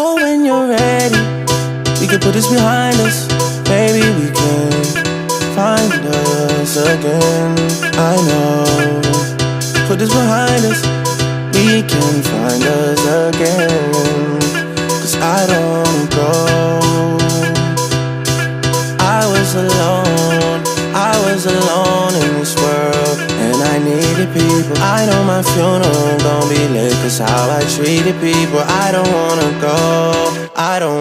Oh, when you're ready, we can put this behind us. Maybe we can find us again. I know. Put this behind us, we can find us again. Cause I don't go. I was alone, I was alone needy people. I know my funeral gon' be lit, cause how I treated people. I don't wanna go, I don't